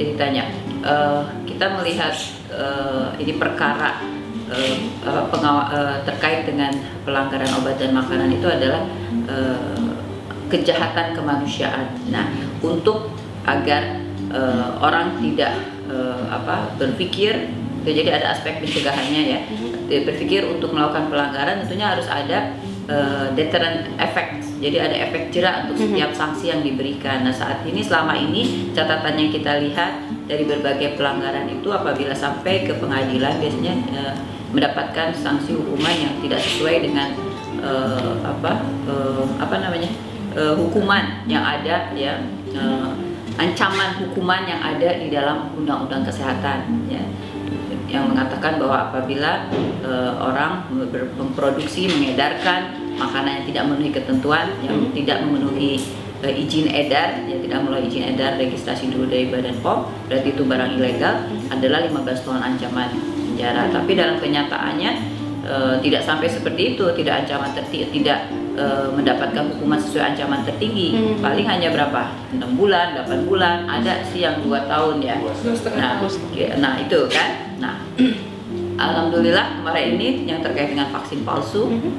ceritanya. Uh, kita melihat uh, ini perkara uh, pengawa, uh, terkait dengan pelanggaran obat dan makanan itu adalah uh, kejahatan kemanusiaan. Nah, untuk agar uh, orang tidak uh, apa berpikir, jadi ada aspek pencegahannya ya. Mhm. Berpikir untuk melakukan pelanggaran tentunya harus ada uh, deterrent effect. Jadi ada efek jerak untuk mhm. setiap sanksi yang diberikan. Nah saat ini selama ini catatan yang kita lihat dari berbagai pelanggaran itu apabila sampai ke pengadilan biasanya uh, mendapatkan sanksi hukuman yang tidak sesuai dengan uh, apa uh, apa namanya uh, hukuman yang ada ya uh, ancaman hukuman yang ada di dalam undang-undang kesehatan ya yang mengatakan bahwa apabila e, orang memproduksi mengedarkan makanan yang tidak memenuhi ketentuan yang hmm. tidak memenuhi e, izin edar yang tidak melalui izin edar registrasi dulu dari Badan POM berarti itu barang ilegal hmm. adalah 15 tahun ancaman penjara hmm. tapi dalam kenyataannya e, tidak sampai seperti itu tidak ancaman tidak e, mendapatkan hukuman sesuai ancaman tertinggi hmm. paling hanya berapa enam bulan 8 bulan ada sih yang dua tahun ya nah, nah itu kan Nah, alhamdulillah kemarin ini yang terkait dengan vaksin palsu mm -hmm.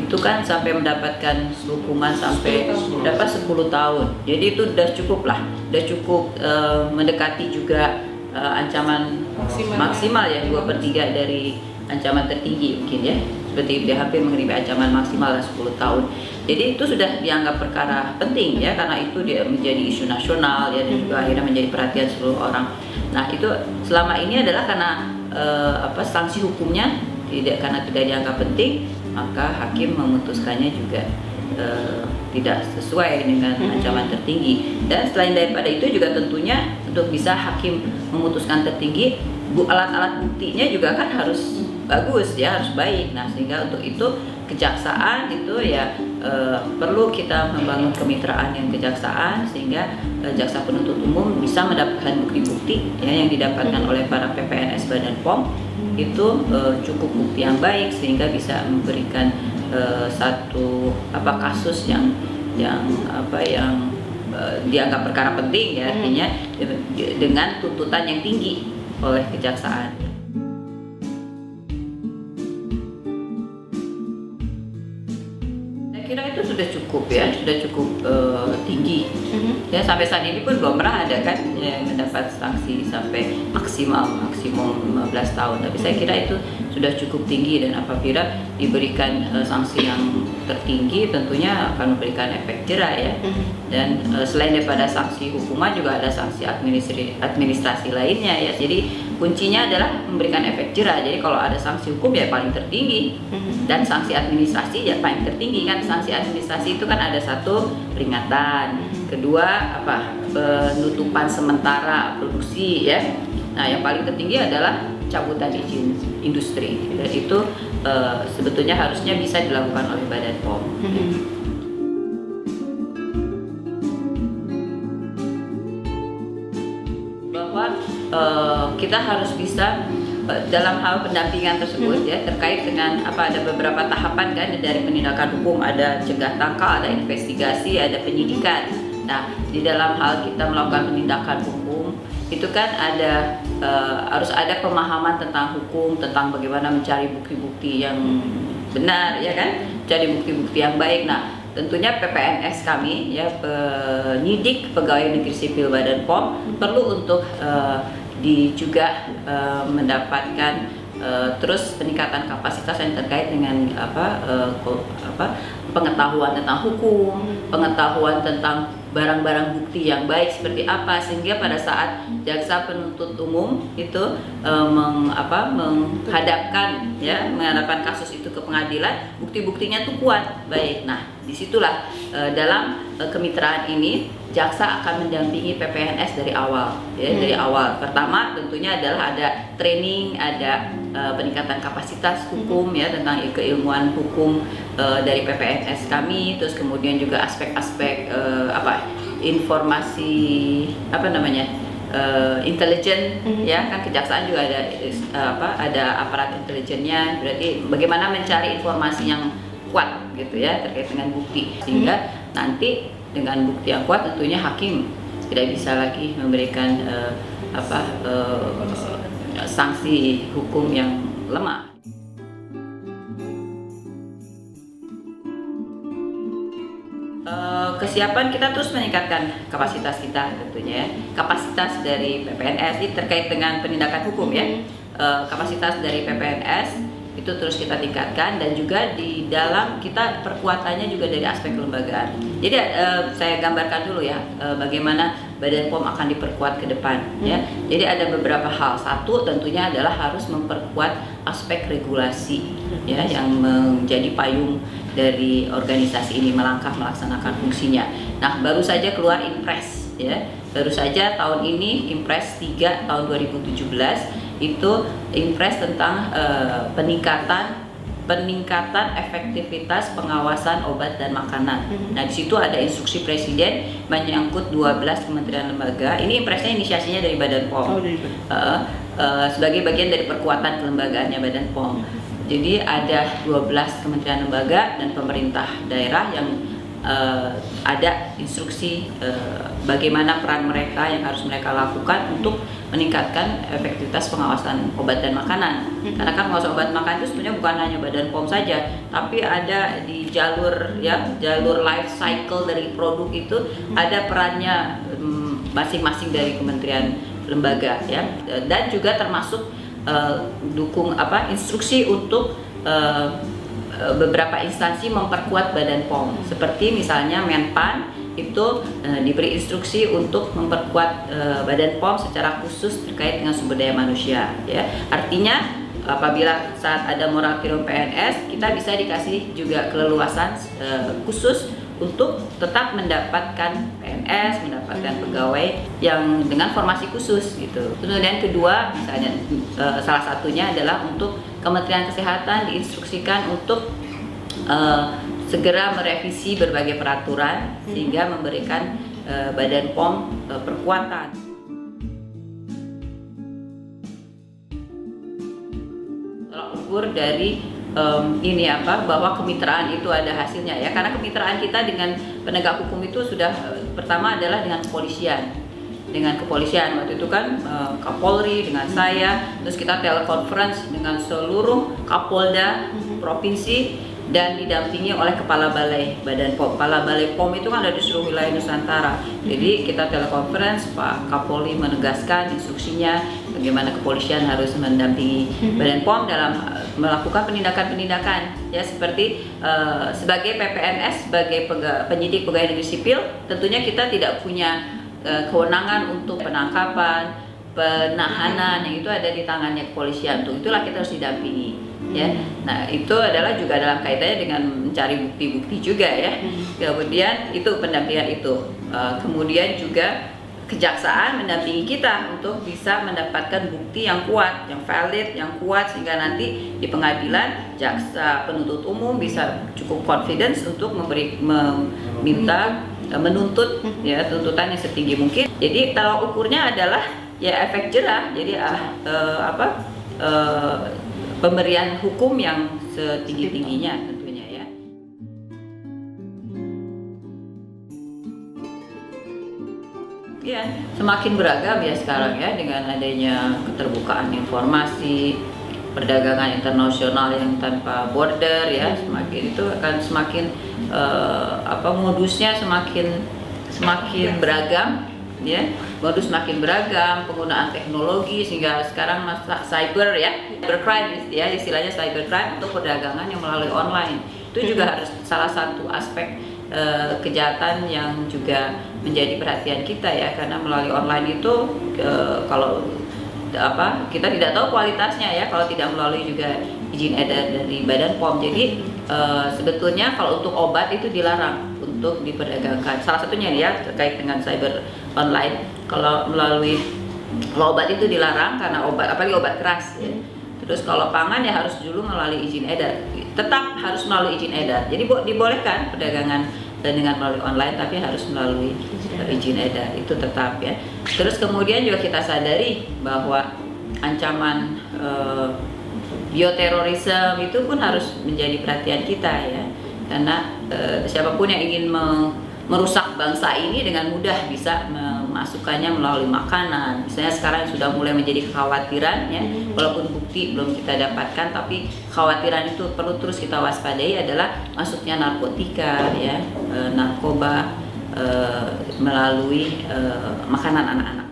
Itu kan sampai mendapatkan hukuman sampai dapat 10 tahun. Jadi itu sudah cukup lah, sudah cukup uh, mendekati juga uh, ancaman maksimal, maksimal ya dua per tiga dari ancaman tertinggi mungkin ya seperti BHP mengenai ancaman maksimal 10 tahun. Jadi itu sudah dianggap perkara penting ya karena itu dia menjadi isu nasional ya dan juga akhirnya menjadi perhatian seluruh orang. Nah itu selama ini adalah karena uh, apa sanksi hukumnya tidak karena tidak dianggap penting maka hakim memutuskannya juga uh, tidak sesuai dengan ancaman tertinggi. Dan selain daripada itu juga tentunya untuk bisa hakim memutuskan tertinggi bu alat-alat buktinya juga kan harus bagus ya harus baik. Nah sehingga untuk itu kejaksaan itu ya e, perlu kita membangun kemitraan yang kejaksaan sehingga e, jaksa penuntut umum bisa mendapatkan bukti-bukti ya yang didapatkan oleh para PPNS Badan POM itu e, cukup bukti yang baik sehingga bisa memberikan e, satu apa kasus yang yang apa yang e, dianggap perkara penting ya artinya dengan tuntutan yang tinggi oleh kejaksaan. Kira itu sudah cukup ya, sudah cukup uh, tinggi. Mm-hmm. Ya sampai saat ini pun belum pernah ada kan yang mendapat sanksi sampai maksimal maksimum 15 tahun. Tapi saya kira itu sudah cukup tinggi dan apabila diberikan uh, sanksi yang tertinggi tentunya akan memberikan efek jerah ya. Mm-hmm. Dan uh, selain daripada sanksi hukuman juga ada sanksi administrasi administrasi lainnya ya. Jadi kuncinya adalah memberikan efek jerah. Jadi kalau ada sanksi hukum ya paling tertinggi mm-hmm. dan sanksi administrasi ya paling tertinggi kan. Sanksi administrasi itu kan ada satu peringatan, mm-hmm. kedua apa penutupan sementara produksi ya. Nah yang paling tertinggi adalah cabutan izin industri dan itu uh, sebetulnya harusnya bisa dilakukan oleh Badan POM. Mm-hmm. uh, kita harus bisa uh, dalam hal pendampingan tersebut hmm. ya terkait dengan apa ada beberapa tahapan kan dari penindakan hukum ada cegah tangkal ada investigasi ada penyidikan. Nah di dalam hal kita melakukan penindakan hukum itu kan ada uh, harus ada pemahaman tentang hukum tentang bagaimana mencari bukti-bukti yang benar ya kan? Cari bukti-bukti yang baik. Nah tentunya PPNS kami ya penyidik pegawai negeri sipil Badan POM perlu untuk uh, di juga uh, mendapatkan uh, terus peningkatan kapasitas yang terkait dengan apa uh, apa pengetahuan tentang hukum, pengetahuan tentang barang-barang bukti yang baik seperti apa sehingga pada saat jaksa penuntut umum itu e, meng, apa, menghadapkan ya menghadapkan kasus itu ke pengadilan bukti-buktinya tuh kuat. Baik nah di situlah e, dalam e, kemitraan ini jaksa akan mendampingi PPNS dari awal ya hmm. dari awal pertama tentunya adalah ada training ada uh, peningkatan kapasitas hukum hmm. ya tentang keilmuan hukum uh, dari PPNS kami terus kemudian juga aspek-aspek uh, apa informasi apa namanya uh, intelijen hmm. ya kan kejaksaan juga ada uh, apa ada aparat intelijennya berarti bagaimana mencari informasi yang kuat gitu ya terkait dengan bukti sehingga hmm. nanti dengan bukti yang kuat tentunya hakim tidak bisa lagi memberikan uh, apa uh, sanksi hukum yang lemah. kesiapan kita terus meningkatkan kapasitas kita tentunya ya. kapasitas dari PPNS ini terkait dengan penindakan hukum ya kapasitas dari PPNS itu terus kita tingkatkan dan juga di dalam kita perkuatannya juga dari aspek kelembagaan. Jadi uh, saya gambarkan dulu ya uh, bagaimana Badan POM akan diperkuat ke depan hmm. ya. Jadi ada beberapa hal. Satu tentunya adalah harus memperkuat aspek regulasi hmm. ya yang menjadi payung dari organisasi ini melangkah melaksanakan fungsinya. Nah, baru saja keluar Impres ya. Baru saja tahun ini Impres 3 tahun 2017 itu impres tentang uh, peningkatan peningkatan efektivitas pengawasan obat dan makanan. Hmm. Nah, di situ ada instruksi presiden menyangkut 12 kementerian lembaga. Ini impresnya inisiasinya dari Badan POM. Oh, dari uh, uh, sebagai bagian dari perkuatan kelembagaannya Badan POM. Jadi ada 12 kementerian lembaga dan pemerintah daerah yang uh, ada instruksi uh, bagaimana peran mereka yang harus mereka lakukan untuk meningkatkan efektivitas pengawasan obat dan makanan. Hmm. Karena kan pengawasan obat makanan itu sebenarnya bukan hanya Badan POM saja, tapi ada di jalur ya jalur life cycle dari produk itu hmm. ada perannya mm, masing-masing um, dari kementerian lembaga ya dan juga termasuk uh, dukung apa instruksi untuk uh, beberapa instansi memperkuat Badan POM seperti misalnya Menpan itu uh, diberi instruksi untuk memperkuat uh, Badan POM secara khusus terkait dengan sumber daya manusia ya. Artinya apabila saat ada moratorium PNS kita bisa dikasih juga keleluasan uh, khusus untuk tetap mendapatkan PNS, mendapatkan pegawai yang dengan formasi khusus gitu. Kemudian kedua, misalnya uh, salah satunya adalah untuk Kementerian Kesehatan diinstruksikan untuk uh, segera merevisi berbagai peraturan sehingga memberikan uh, Badan POM uh, perkuatan. Ukur dari um, ini apa bahwa kemitraan itu ada hasilnya ya karena kemitraan kita dengan penegak hukum itu sudah uh, pertama adalah dengan kepolisian dengan kepolisian waktu itu kan uh, Kapolri dengan saya terus kita telekonferensi dengan seluruh Kapolda hmm. provinsi dan didampingi oleh Kepala Balai Badan POM. Kepala Balai POM itu kan ada di seluruh wilayah Nusantara. Jadi kita telekonferensi, Pak Kapolri menegaskan instruksinya bagaimana kepolisian harus mendampingi. Badan POM dalam eh, melakukan penindakan-penindakan ya seperti uh, sebagai PPNS sebagai penyidik pegawai negeri sipil tentunya kita tidak punya kewenangan untuk penangkapan, penahanan yang itu ada di tangannya kepolisian. Untuk itulah kita harus didampingi ya. Nah, itu adalah juga dalam kaitannya dengan mencari bukti-bukti juga ya. Hmm. Kemudian itu pendampingan itu. Uh, kemudian juga kejaksaan mendampingi kita untuk bisa mendapatkan bukti yang kuat, yang valid, yang kuat sehingga nanti di pengadilan jaksa penuntut umum bisa cukup confidence untuk memberi meminta menuntut ya tuntutan yang setinggi mungkin. Jadi tolak ukurnya adalah ya efek jerah. Jadi uh, uh, apa uh, pemberian hukum yang setinggi-tingginya tentunya ya. Ya, semakin beragam ya sekarang ya dengan adanya keterbukaan informasi, perdagangan internasional yang tanpa border ya, semakin itu akan semakin uh, apa modusnya semakin semakin beragam ya. Modus makin beragam penggunaan teknologi sehingga sekarang masa cyber ya cybercrime ya istilahnya cybercrime untuk perdagangan yang melalui online. Itu juga harus salah satu aspek uh, kejahatan yang juga menjadi perhatian kita ya karena melalui online itu uh, kalau apa kita tidak tahu kualitasnya ya kalau tidak melalui juga izin edar dari Badan POM jadi uh, sebetulnya kalau untuk obat itu dilarang untuk diperdagangkan. Salah satunya ya terkait dengan cyber online. Kalau melalui kalau obat itu dilarang karena obat apalagi obat keras ya. Terus kalau pangan ya harus dulu melalui izin edar. Tetap harus melalui izin edar. Jadi dibolehkan perdagangan dan dengan melalui online tapi harus melalui izin edar itu tetap ya. Terus kemudian juga kita sadari bahwa ancaman uh, bioterorisme itu pun harus menjadi perhatian kita ya karena e, siapa pun yang ingin me, merusak bangsa ini dengan mudah bisa memasukkannya melalui makanan. Misalnya sekarang sudah mulai menjadi kekhawatiran ya, walaupun bukti belum kita dapatkan, tapi kekhawatiran itu perlu terus kita waspadai adalah masuknya narkotika ya, e, narkoba e, melalui e, makanan anak-anak.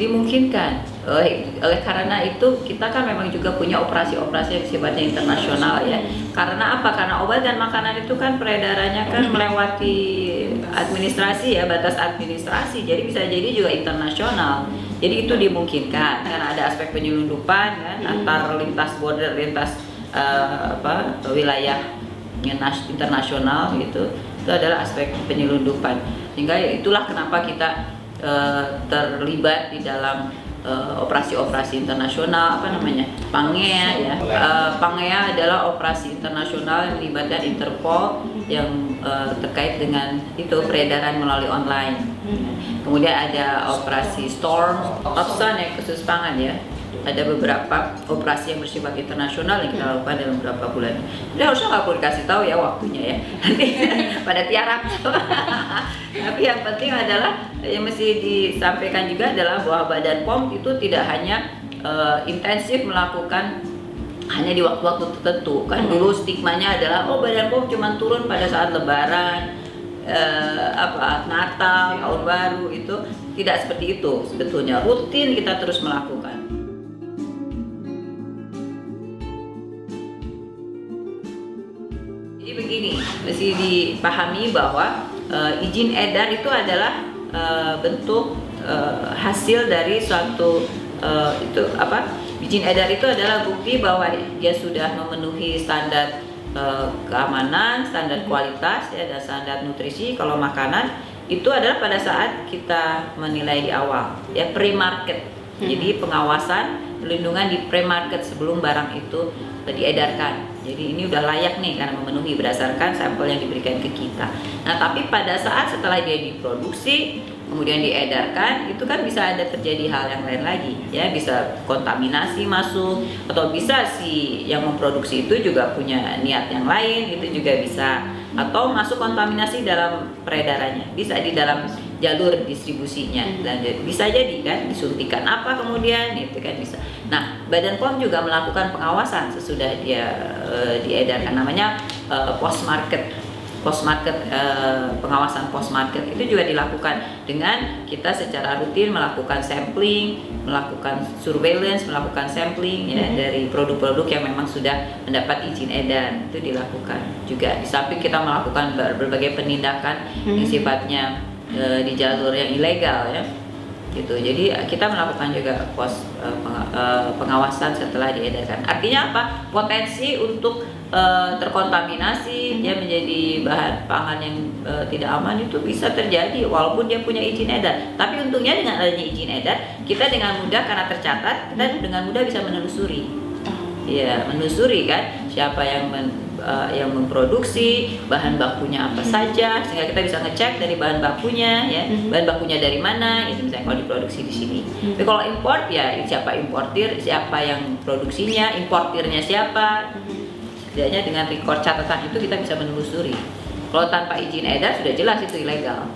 dimungkinkan. Oleh, oleh karena itu kita kan memang juga punya operasi-operasi yang sifatnya internasional ya. Karena apa? Karena obat dan makanan itu kan peredarannya kan melewati administrasi ya batas administrasi. Jadi bisa jadi juga internasional. Jadi itu dimungkinkan. Karena ada aspek penyelundupan kan antar lintas border lintas uh, apa wilayah internasional gitu itu adalah aspek penyelundupan. Sehingga itulah kenapa kita uh, terlibat di dalam eh, operasi-operasi uh, internasional apa namanya Pangea ya. Uh, Pangea adalah operasi internasional yang melibatkan Interpol yang uh, terkait dengan itu peredaran melalui online. Kemudian ada operasi Storm Opson yang khusus pangan ya ada beberapa operasi yang bersifat internasional yang kita lakukan dalam beberapa bulan. Jadi harusnya nggak perlu dikasih tahu ya waktunya ya. Nanti pada tiarap. Tapi yang penting adalah yang mesti disampaikan juga adalah bahwa Badan POM itu tidak hanya uh, intensif melakukan hanya di waktu-waktu tertentu kan dulu stigmanya adalah oh Badan POM cuma turun pada saat Lebaran uh, apa Natal tahun baru itu tidak seperti itu sebetulnya rutin kita terus melakukan Jadi begini, mesti dipahami bahwa uh, izin edar itu adalah uh, bentuk uh, hasil dari suatu uh, itu apa? Izin edar itu adalah bukti bahwa dia sudah memenuhi standar uh, keamanan, standar kualitas ya dan standar nutrisi. Kalau makanan itu adalah pada saat kita menilai di awal ya pre-market. Hmm. Jadi pengawasan perlindungan di pre-market sebelum barang itu diedarkan. Jadi ini udah layak nih karena memenuhi berdasarkan sampel yang diberikan ke kita. Nah, tapi pada saat setelah dia diproduksi, kemudian diedarkan, itu kan bisa ada terjadi hal yang lain lagi, ya bisa kontaminasi masuk atau bisa si yang memproduksi itu juga punya niat yang lain, itu juga bisa. Atau masuk kontaminasi dalam peredarannya, bisa di dalam jalur distribusinya hmm. dan bisa jadi kan disuntikan apa kemudian itu kan bisa. Nah, Badan POM juga melakukan pengawasan sesudah dia uh, diedarkan namanya uh, post market post market uh, pengawasan post market itu juga dilakukan dengan kita secara rutin melakukan sampling, melakukan surveillance, melakukan sampling ya hmm. dari produk-produk yang memang sudah mendapat izin edar itu dilakukan juga di samping kita melakukan berbagai penindakan hmm. yang sifatnya e, di jalur yang ilegal ya. Gitu. Jadi kita melakukan juga pos e, e, pengawasan setelah diedarkan. Artinya apa? Potensi untuk e, terkontaminasi dia menjadi bahan pangan yang e, tidak aman itu bisa terjadi walaupun dia punya izin edar. Tapi untungnya dengan adanya izin edar kita dengan mudah karena tercatat kita dengan mudah bisa menelusuri. Ya menelusuri kan siapa yang men, uh, yang memproduksi bahan bakunya apa saja sehingga kita bisa ngecek dari bahan bakunya ya mm-hmm. bahan bakunya dari mana itu misalnya kalau diproduksi di sini mm-hmm. tapi kalau import ya siapa importir siapa yang produksinya importirnya siapa mm-hmm. setidaknya dengan record catatan itu kita bisa menelusuri kalau tanpa izin edar sudah jelas itu ilegal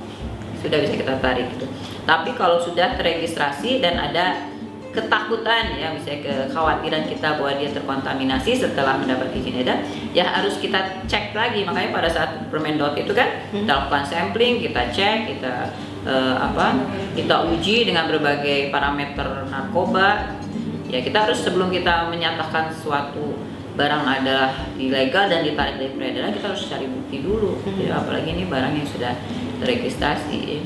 sudah bisa kita tarik itu tapi kalau sudah terregistrasi dan ada ketakutan ya misalnya kekhawatiran kita bahwa dia terkontaminasi setelah mendapat izin edar ya harus kita cek lagi makanya pada saat permen dot itu kan hmm. kita lakukan sampling kita cek kita uh, apa kita uji dengan berbagai parameter narkoba ya kita harus sebelum kita menyatakan suatu barang adalah ilegal dan ditarik dari peredaran kita harus cari bukti dulu hmm. ya, apalagi ini barang yang sudah terregistrasi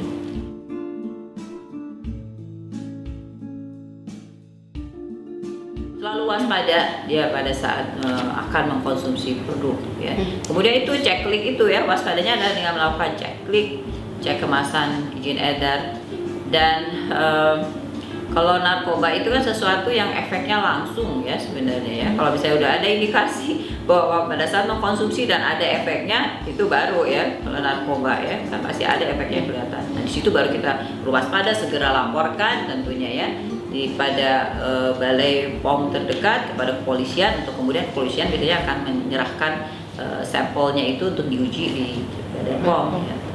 waspada dia pada saat uh, akan mengkonsumsi produk ya. Hmm. Kemudian itu cek klik itu ya waspadanya adalah dengan melakukan cek klik, cek kemasan izin edar dan uh, kalau narkoba itu kan sesuatu yang efeknya langsung ya sebenarnya ya. Kalau misalnya udah ada indikasi bahwa pada saat mengkonsumsi dan ada efeknya itu baru ya kalau narkoba ya kan pasti ada efeknya kelihatan. Nah di situ baru kita berwaspada segera laporkan tentunya ya di pada e, balai POM terdekat kepada kepolisian untuk kemudian kepolisian biasanya akan menyerahkan eh, sampelnya itu untuk diuji di Badan POM. Ya.